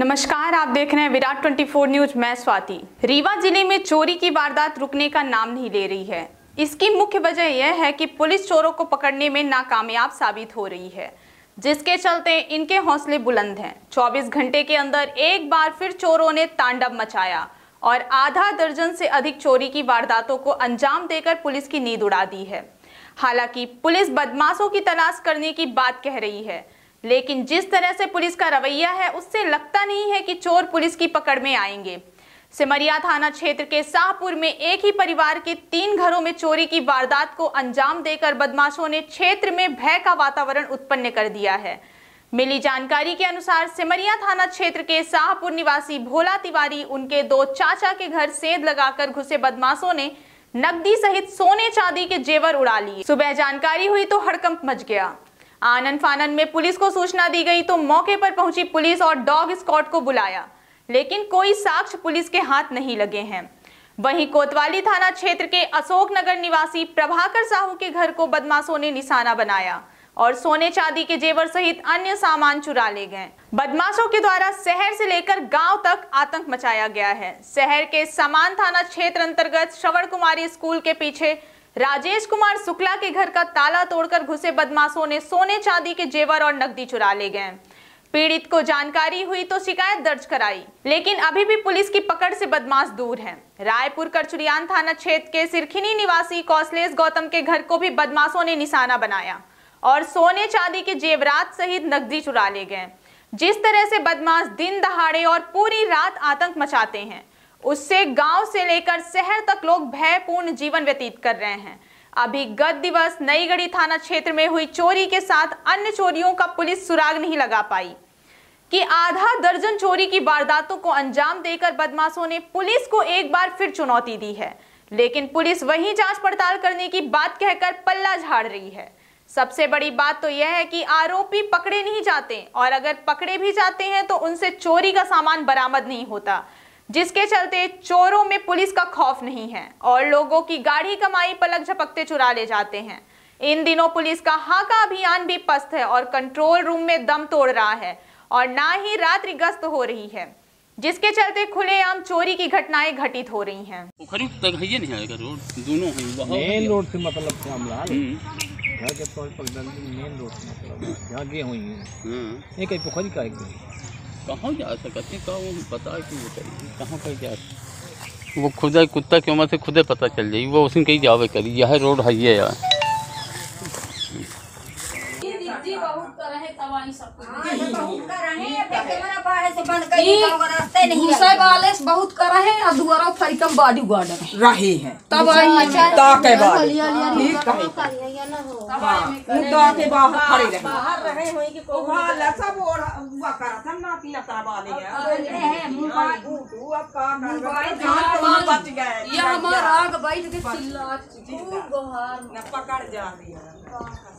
नमस्कार, आप देख रहे हैं विराट 24 न्यूज़। मैं स्वाति। रीवा ज़िले में चोरी की वारदात रुकने का नाम नहीं ले रही है। इसकी मुख्य वजह यह है कि पुलिस चोरों को पकड़ने में नाकामयाब साबित हो रही है, जिसके चलते इनके हौसले बुलंद हैं। 24 घंटे के अंदर एक बार फिर चोरों ने तांडव मचाया और आधा दर्जन से अधिक चोरी की वारदातों को अंजाम देकर पुलिस की नींद उड़ा दी है। हालाँकि पुलिस बदमाशों की तलाश करने की बात कह रही है लेकिन जिस तरह से पुलिस का रवैया है, उससे लगता नहीं है कि चोर पुलिस की पकड़ में आएँगे। सिमरिया थाना क्षेत्र के शाहपुर में एक ही परिवार के तीन घरों में चोरी की वारदात को अंजाम देकर बदमाशों ने क्षेत्र में भय का वातावरण उत्पन्न कर दिया है। मिली जानकारी के अनुसार सिमरिया थाना क्षेत्र के शाहपुर निवासी भोला तिवारी, उनके दो चाचा के घर सेंध लगाकर घुसे बदमाशों ने नकदी सहित सोने चांदी के जेवर उड़ा लिए। सुबह जानकारी हुई तो हड़कंप मच गया। आनन फानन में पुलिस को सूचना दी गई तो मौके पर पहुँची पुलिस और डॉग स्क्वाड को बुलाया। लेकिन कोई साक्ष्य पुलिस के हाथ नहीं लगे हैं। वहीं कोतवाली थाना क्षेत्र के अशोक नगर निवासी प्रभाकर साहू के घर को बदमाशों ने निशाना बनाया और सोने चांदी के जेवर सहित अन्य सामान चुरा ले गए। बदमाशों के द्वारा शहर से लेकर गाँव तक आतंक मचाया गया है। शहर के समान थाना क्षेत्र अंतर्गत श्रवण कुमारी स्कूल के पीछे राजेश कुमार शुक्ला के घर का ताला तोड़कर घुसे बदमाशों ने सोने चांदी के जेवर और नकदी चुरा ले गए पीड़ित को जानकारी हुई तो शिकायत दर्ज कराई, लेकिन अभी भी पुलिस की पकड़ से बदमाश दूर हैं। रायपुर करचुरियान थाना क्षेत्र के सिरखिनी निवासी कौशलेश गौतम के घर को भी बदमाशों ने निशाना बनाया और सोने चांदी के जेवरात सहित नकदी चुरा ले गए जिस तरह से बदमाश दिन दहाड़े और पूरी रात आतंक मचाते हैं उससे गाँव से लेकर शहर तक लोग भयपूर्ण जीवन व्यतीत कर रहे हैं। अभी गत दिवस नईगढ़ी थाना क्षेत्र में हुई चोरी के साथ अन्य चोरियों का पुलिस सुराग नहीं लगा पाई। कि आधा दर्जन चोरी की वारदातों को अंजाम देकर बदमाशों ने पुलिस को एक बार फिर चुनौती दी है। लेकिन पुलिस वही जाँच पड़ताल करने की बात कहकर पल्ला झाड़ रही है। सबसे बड़ी बात तो यह है कि आरोपी पकड़े नहीं जाते और अगर पकड़े भी जाते हैं तो उनसे चोरी का सामान बरामद नहीं होता। जिसके चलते चोरों में पुलिस का खौफ नहीं है और लोगों की गाढ़ी कमाई पलक झपकते चुरा ले जाते हैं। इन दिनों पुलिस का हाका अभियान भी पस्त है और कंट्रोल रूम में दम तोड़ रहा है और ना ही रात्रि गश्त हो रही है जिसके चलते खुलेआम चोरी की घटनाएँ घटित हो रही हैं। पोखरी तक है नहीं आएगा रोड दोनों हैं मेन रोड से मतलब मामला है हम्म, के मेन रोड से मतलब यहाँ हुई है। हाँ। कहीं पोखरी का एक कहाँ जा सकते हैं? कहाँ वो पता है कि वो करिए कहाँ पर जा वो खुदा कुत्ता की उम्र से खुदे पता चल जाएगी। वो उसने कहीं जावे करी यह रोड है ये यार बहुत है घुसे वाले बहुत करा है और दुआरा फरिकम बॉडी गार्डन रहे हैं। तबाही ताके बाद। ठीक कहे हाँ। मुद्दा के बाहर खड़े रहे बाहर रहे होई कि को हाल सब और हुआ करा था ना की लता वाले है। मोबाइल अब का मोबाइल बच गए ये हमारा आग बैठ के चिल्ला खूब गोहार न पकड़ जा रही है।